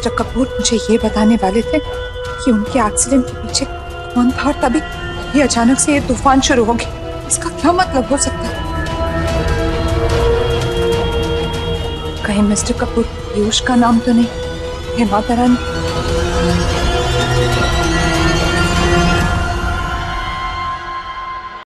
Mister Kapoor मुझे ये बताने वाले थे कि उनके एक्सीडेंट के पीछे कौन था और तभी ये अचानक से ये तूफ़ान शुरू हो गया। इसका क्या मतलब हो सकता है? कहीं मिस्टर कपूर, पीयूष का नाम तो नहीं हे माता रानी